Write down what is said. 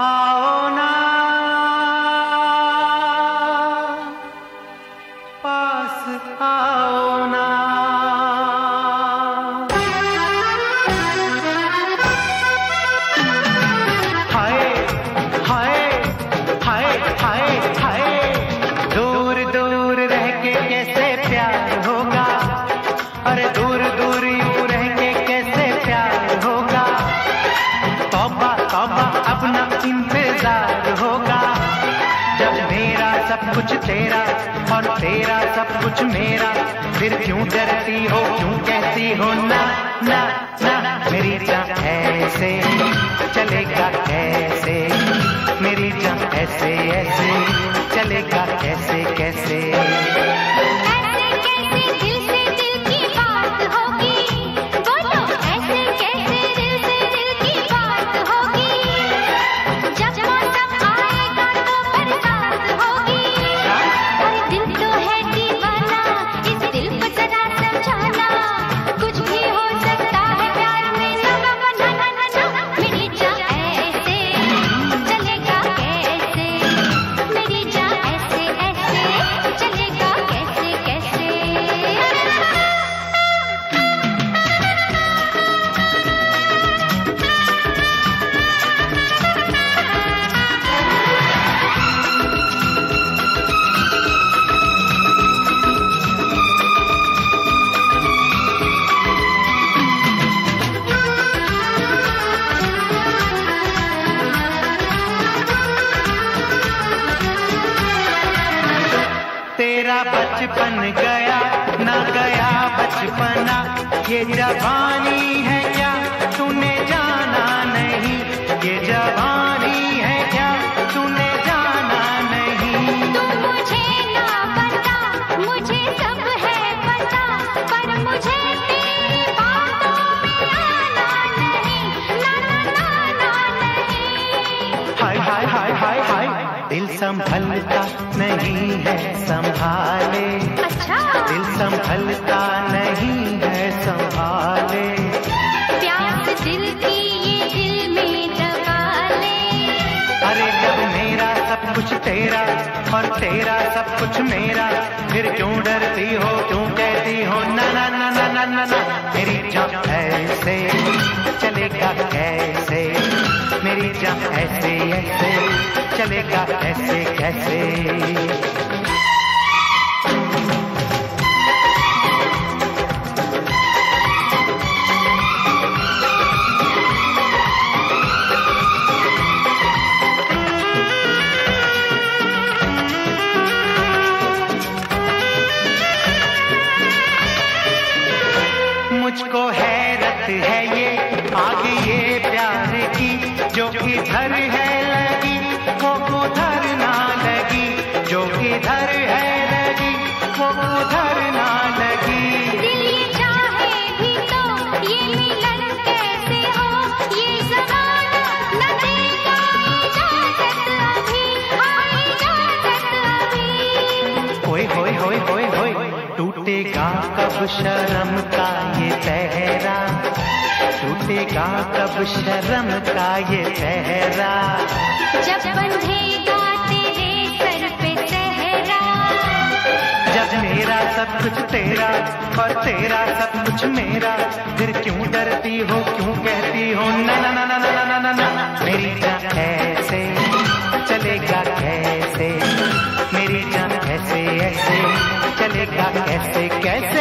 आओ ना सब कुछ तेरा और तेरा सब कुछ मेरा। फिर क्यों डरती हो, क्यों कहती हो, ना ना ना, मेरी जान ऐसे, चलेगा कैसे मेरी जान ऐसे ऐसे, चलेगा कैसे कैसे? तेरा बचपन गया ना गया बचपना। ये जवानी है दिल संभलता नहीं है संभाले। अच्छा। दिल संभलता नहीं है संभाले। प्यास दिल की ये दिल में दबा ले अरे जब मेरा सब कुछ तेरा और तेरा सब कुछ मेरा फिर क्यों डरती हो क्यों कहती हो ना ना ना ना ना ना। मेरी जान ऐसे चलेगा कैसे? मेरी जान ऐसे ऐसे, चलेगा ऐसे कैसे? मुझको हैरत है ये, आगे ये प्यार की जो इधर है लगी वो उधर ना लगी। जो इधर है लगी वो उधर टूटेगा कब शर्म का ये पहरा? टूटेगा कब शर्म का ये पहरा? जब बंधेगा तेरे सर पे सहरा जब मेरा सब कुछ तेरा और तेरा सब कुछ मेरा फिर क्यों डरती हो क्यों कहती हो? ना ना ना ना ना ना ना ना मेरी जान ऐसे चलेगा कैसे? मेरी जान कैसे कैसे